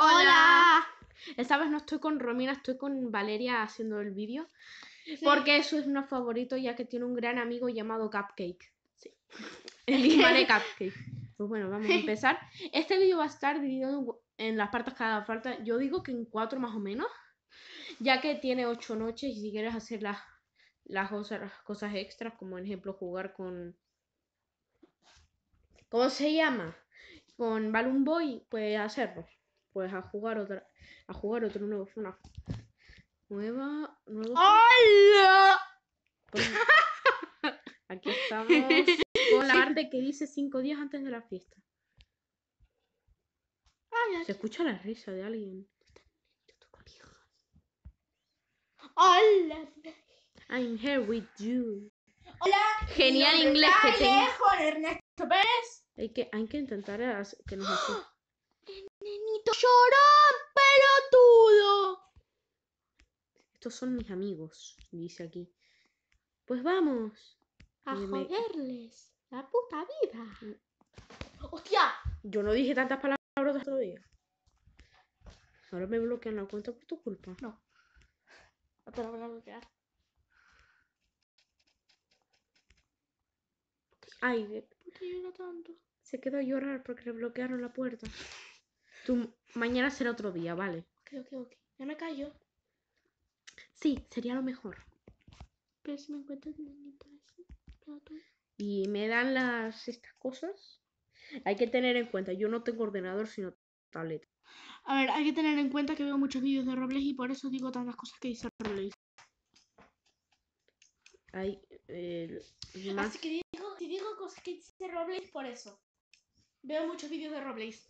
Hola. Esta vez no estoy con Romina, estoy con Valeria haciendo el vídeo. Sí. Porque eso es mi favorito ya que tiene un gran amigo llamado Cupcake. Sí. El Ismare Cupcake. Pues bueno, vamos a empezar. Este vídeo va a estar dividido en, las partes que haga falta. Yo digo que en cuatro más o menos. Ya que tiene ocho noches y si quieres hacer las, las, cosas, las cosas extras, como por ejemplo jugar con... ¿Cómo se llama? Con Balloon Boy, puedes hacerlo. Pues a jugar otra, a jugar otro nuevo FNAF. Nueva, nuevo Hola. Aquí estamos con la parte que dice cinco días antes de la fiesta. Se escucha la risa de alguien. Hola. I'm here with you. Hola. Genial inglés que tengo. Ernesto Pérez. Hay que, hay que intentar que nos escuche. Nenito llorón, pelotudo. Estos son mis amigos, dice aquí. Pues vamos. A Y me- joderles la puta vida. Hostia. Yo no dije tantas palabras otro día. Ahora me bloquean la cuenta por tu culpa. No. No te lo voy a bloquear. Ay, eh, ¿Por qué llora tanto? se quedó a llorar porque le bloquearon la puerta. Tú, mañana será otro día, vale. Ok, ok, ok. Ya me callo. Sí, sería lo mejor. Pero si me encuentro y me dan las estas cosas, hay que tener en cuenta, yo no tengo ordenador sino tableta. A ver, hay que tener en cuenta que veo muchos vídeos de Robles y por eso digo tantas cosas que dice Robles. Hay eh, más- Así que digo, si digo cosas que dice Robles, por eso. Veo muchos vídeos de Robles.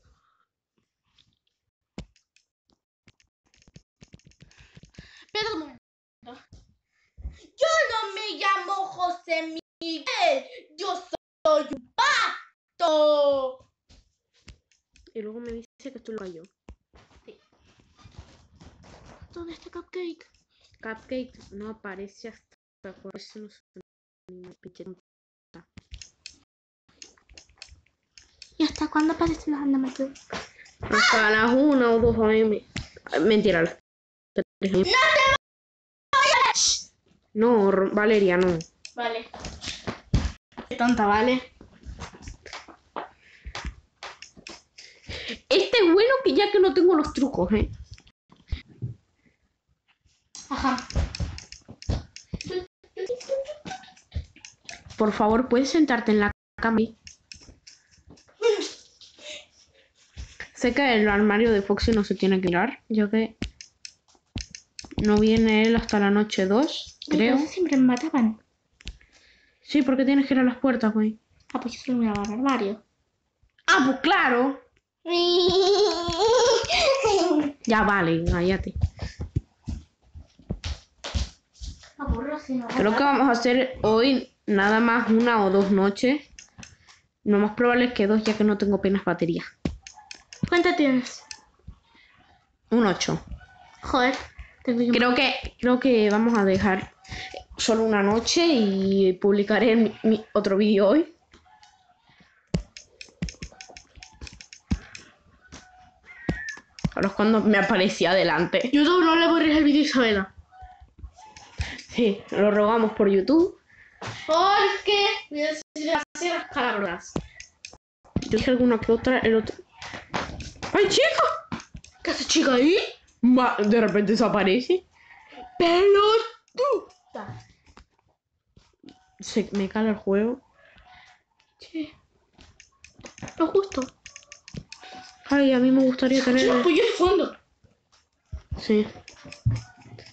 Pero un momento. Yo no me llamo José Miguel. Yo soy un pato. y luego me dice que estoy lo yo. ¿Dónde está Cupcake? Cupcake no aparece hasta por eso no tonta. ¿Y hasta cuándo aparecen los andamatos? Hasta las 1 o 2 am. Mentira, las 3 am. No, Valeria, no. Vale. Qué tonta, ¿vale? Este es bueno que ya que no tengo los trucos, eh. Ajá. Por favor, puedes sentarte en la cama. Sé que el armario de Foxy no se tiene que mirar, ya que no viene él hasta la noche 2, creo. Entonces siempre me mataban. Sí, porque tienes que ir a las puertas, güey. Ah, pues yo solo miraba al armario. Ah, pues claro. Ya vale, cállate. Creo que vamos a hacer hoy nada más una o dos noches. Lo más probable es que dos, ya que no tengo apenas batería. ¿Cuánto tienes? Un 8. Joder. Creo que, creo que vamos a dejar solo una noche y publicaré mi, mi otro vídeo hoy. Ahora es cuando me aparecía adelante. YouTube no le borres el vídeo Isabela. Sí, lo rogamos por YouTube. Porque voy a decir así las palabras. Yo dije alguna que otra, el otro. ¡Ay, chica! ¿Qué hace chica ahí? Ma- De repente desaparece. Pelotuda. Se me cala el juego. Che. Lo justo. Ay, a mí me gustaría tener. pollos de fondo. Sí.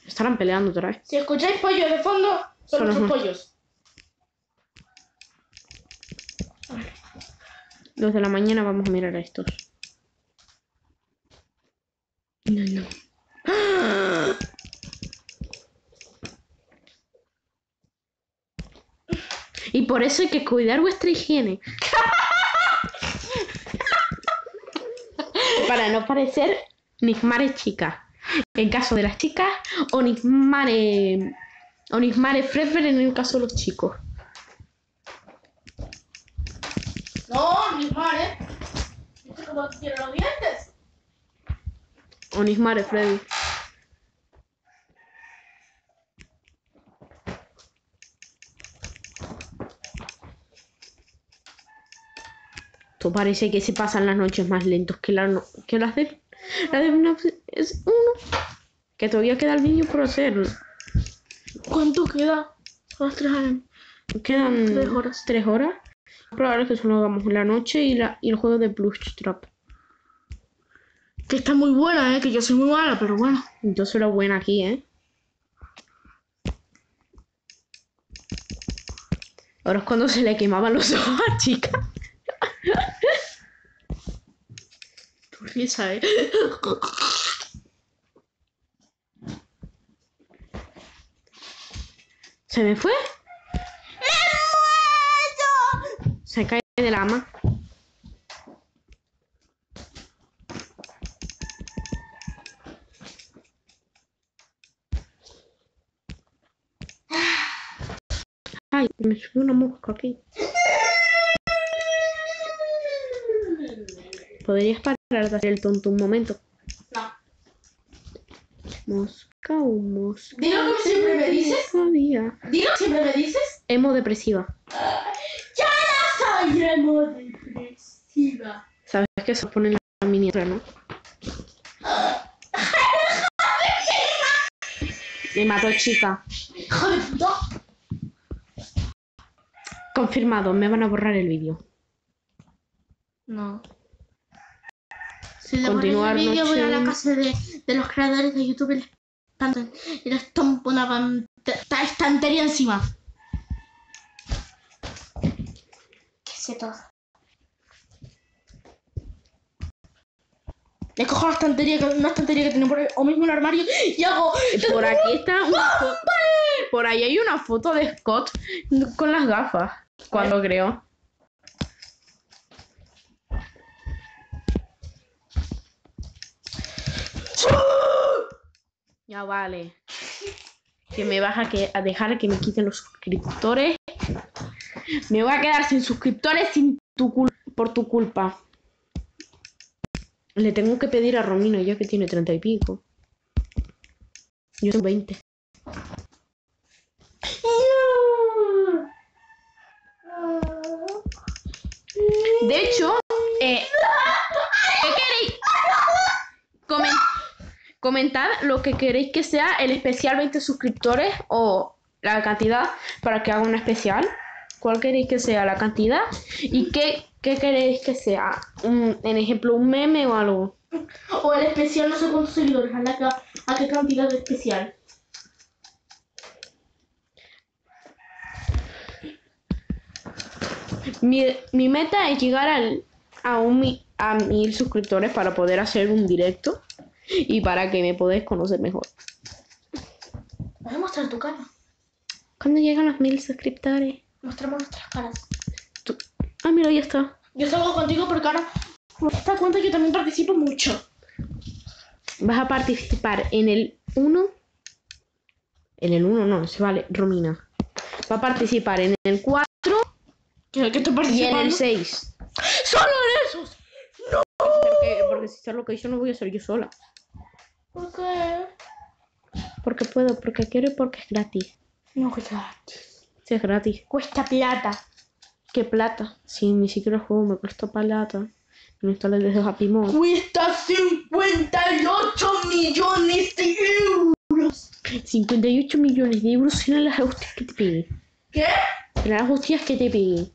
Estarán peleando otra vez. Si escucháis pollos de fondo, son Son nuestros. pollos. Los de la mañana vamos a mirar a estos. No, no. Y por eso hay que cuidar vuestra higiene. Para no parecer Nismare chica. En caso de las chicas, o Nismare. O Nismare Fredber en el caso de los chicos. No, mi madre. ¿Viste cómo tiene los dientes? Onismare, Freddy. Esto parece que se pasan las noches más lentos que, la no- que las de... La de una... Es uno. Que todavía queda el vídeo por hacer. ¿Cuánto queda? Quedan Tres horas. Tres horas. Probable que solo hagamos la noche y, la, y el juego de Plush Trap. Que está muy buena, ¿eh? Que yo soy muy mala, pero bueno. Yo soy la buena aquí, ¿eh? Ahora es cuando se le quemaban los ojos a chica. ¿Eh? ¿Se me fue? Se cae de la ama. Ay, me subió una mosca aquí. ¿Podrías parar de hacer el tonto un momento? No. Mosca mosca. Dilo como siempre me dices. Sabía. Dilo siempre me dices. Emo depresiva. ¡Ya la soy emo depresiva! ¿Sabes que se pone en la miniatura, no? Me mató chica. ¡Hijo de puta! Confirmado, me van a borrar el vídeo. No. Si le Continuar el vídeo, voy a la casa de, de los creadores de YouTube y les, y les estampo una estantería encima. ¿Qué sé todo? Le cojo la estantería, que- una estantería que tiene por ahí, o mismo un armario, y hago... Por aquí está una fo- Por ahí hay una foto de Scott con las gafas. Cuando creo. Ya vale. Que me vas a, que, a dejar que me quiten los suscriptores. Me voy a quedar sin suscriptores sin tu cul- por tu culpa. Le tengo que pedir a Romino ya que tiene treinta y pico. Yo tengo 20. De hecho, eh, ¿qué queréis? Comen- comentad lo que queréis que sea el especial 20 suscriptores o la cantidad para que haga un especial. ¿Cuál queréis que sea la cantidad? ¿Y qué, qué queréis que sea? Un, en ejemplo, un meme o algo. O el especial, no sé cuántos seguidores, a, a qué cantidad de especial. Mi, mi meta es llegar al, a, un, a mil suscriptores para poder hacer un directo y para que me podáis conocer mejor. Voy a mostrar tu cara. Cuando llegan los mil suscriptores. Mostramos nuestras caras. tú- Ah, mira, ya está. Yo salgo contigo porque ahora, por esta cuenta, yo también participo mucho. Vas a participar en el 1. En el 1 no, se vale, Romina. Va a participar en el 4 ¿Qué, y en el 6. ¡Solo en esos! Porque, porque si es lo que yo no voy a ser yo sola. ¿Por qué? Porque puedo, porque quiero y porque es gratis. No, que gratis. Si es gratis. Cuesta plata. ¿Qué plata? Si ni siquiera el juego me cuesta plata. No instalé desde Happy Mode. Cuesta 58 millones de euros. 58 millones de euros serán las hostias que te pegué. ¿Qué? Serán las hostias que te pegué.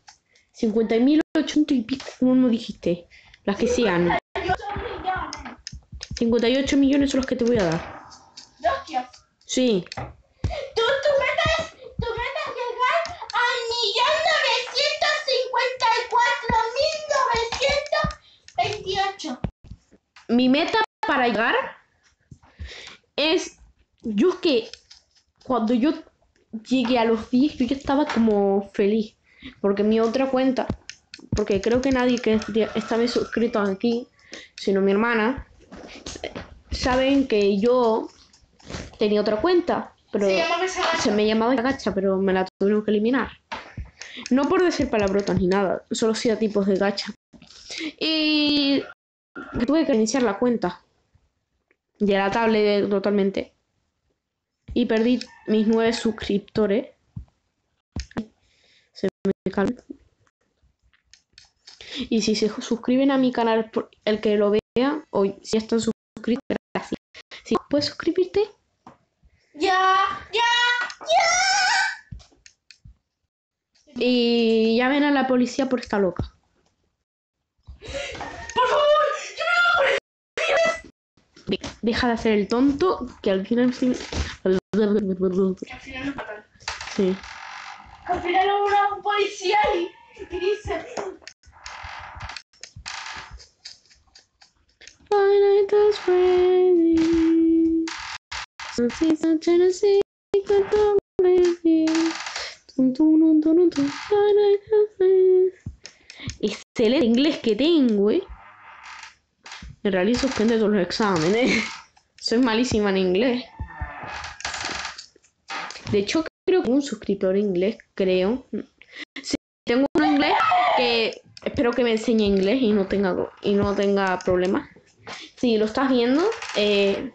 50.080 y pico, como no dijiste. Las que sean. 58 millones. 58 millones son los que te voy a dar. Hostias. Sí. Tu, tu meta es, tu meta es llegar al millón mil. Mi meta para llegar es. Yo es que cuando yo llegué a los 10, yo ya estaba como feliz. Porque mi otra cuenta, porque creo que nadie que estaba suscrito aquí, sino mi hermana, saben que yo tenía otra cuenta. Pero Se se me llamaba gacha, pero me la tuvieron que eliminar. No por decir palabrotas ni nada, solo hacía tipos de gacha. Y tuve que iniciar la cuenta. de la tablet totalmente. Y perdí mis nueve suscriptores. Se me calma. Y si se suscriben a mi canal, el que lo vea, o si ya están suscritos, gracias. Si puedes suscribirte, Ya, ya, ya. y llamen a la policía por esta loca. Por favor, De- Deja de hacer el tonto, que al final sí. Que al final no fatal. Sí. Al final hubo un policía y, y dice... Is ready. Excelente inglés que tengo, eh. En realidad suspende todos los exámenes. Soy malísima en inglés. De hecho, creo que un suscriptor inglés, creo. Sí, tengo uno inglés que espero que me enseñe inglés y no tenga y no tenga problemas. Si lo estás viendo, eh,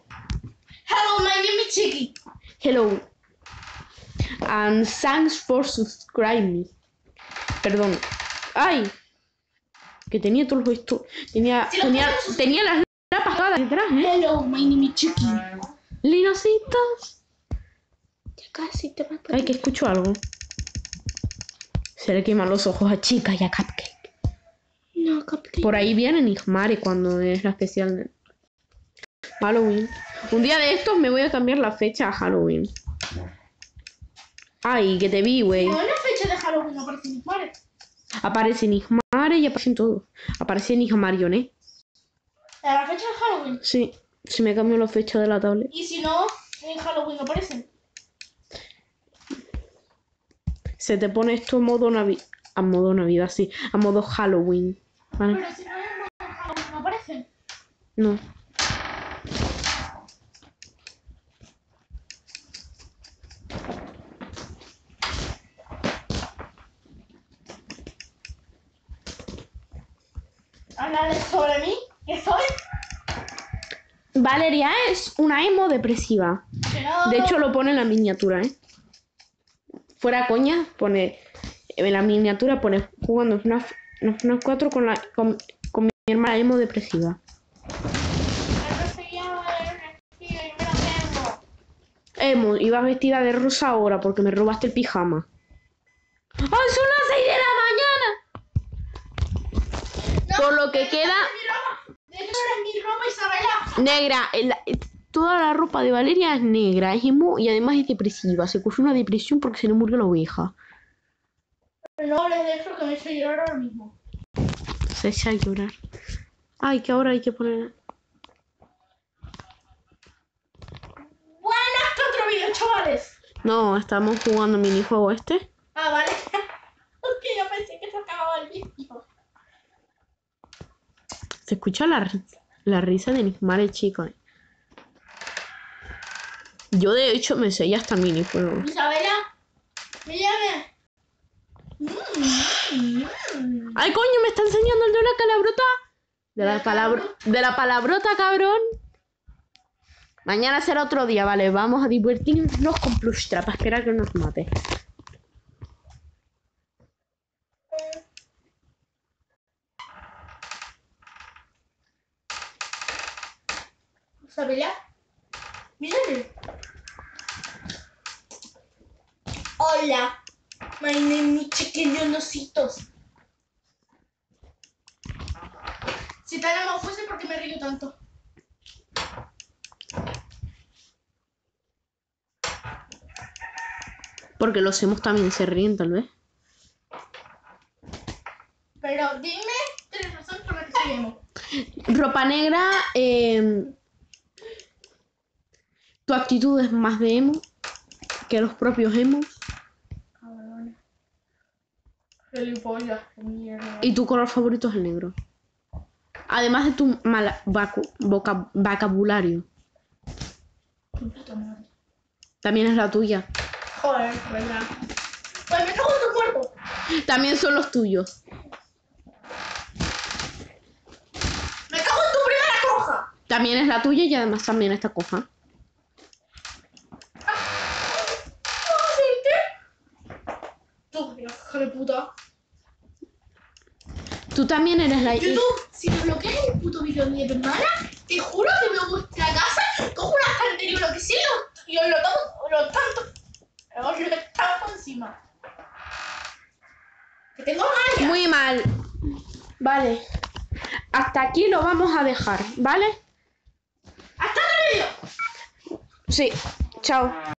Hello, my name is Chiqui. hello. And thanks for subscribing. Perdón. Ay. Que tenía todos esto. Tenía, Si tenía, tenía las lapas todas detrás, ¿eh? Hello, my name is Chiqui. Linositos. Ya casi te vas Ay, que escucho algo. Se le queman los ojos a Chica y a Cupcake. Por ahí vienen Ismare cuando es la especial de Halloween. Un día de estos me voy a cambiar la fecha a Halloween. Ay, que te vi, güey. No, en la fecha de Halloween aparece mi madre. Aparecen Ismare y aparecen todos. Aparecen Hija Marionet. En la fecha de Halloween. Sí, si me cambio la fecha de la tablet. Y si no, en Halloween aparecen. Se te pone esto a modo Navi a modo Navidad, sí. A modo Halloween. ¿Vale? Pero si no, Halloween no aparecen. No. Sobre mí, que soy. Valeria es una emo depresiva. No. De hecho, lo pone en la miniatura, ¿eh? Fuera coña, pone. En la miniatura pone jugando FNAF, no, FNAF 4 con, la, con, con mi hermana emo depresiva. Vestido y. Emo, ibas vestida de rosa ahora porque me robaste el pijama. ¡Ay, son las 6 de la mañana! No, Por lo que de queda-. De hecho, mi ropa, Isabela. Negra, toda la ropa de Valeria es negra, es emo y además es depresiva. Se cogió una depresión porque se le murió la oveja. No hables de eso que me llorar ahora mismo. Echa a llorar. Ay, que ahora hay que poner. Bueno, hasta otro vídeo, chavales. No, estamos jugando minijuego este. Ah, vale. Porque yo pensé que se acababa el vídeo. Se escucha la, la risa de Nismare, chica. Yo de hecho me sé ya hasta el minijuego. Isabela, mírame. Mm. Ay, coño, me está enseñando el de la calabrota. De la palabra, de la palabrota, cabrón. Mañana será otro día, vale. Vamos a divertirnos con Plustra para esperar que nos mate. Isabela, mírame. Hola, my name is Ositos. Si tal no fuese porque me río tanto. Porque los hemos también se ríen, tal vez. Pero dime tres razones por las que soy emo. Ropa negra. eh, tu actitud es más de emo que los propios emos. Gilipollas, mierda. Y tu color favorito es el negro. Además de tu mala vacu- voca- vocabulario. También es la tuya. Joder, verdad. Pues me cago en tu cuerpo. También son los tuyos. Me cago en tu primera coja. También es la tuya y además también está coja. Tú, hija de puta. Tú también eres la... YouTube, si me bloqueas el puto vídeo de mi hermana, te juro que me vuestra casa, cojo una estantería o lo que sea y os lo tomo, lo tanto, os lo estampo encima. Que tengo ganas. Muy mal. Vale. Hasta aquí lo vamos a dejar, ¿vale? Hasta otro vídeo. Sí. Chao.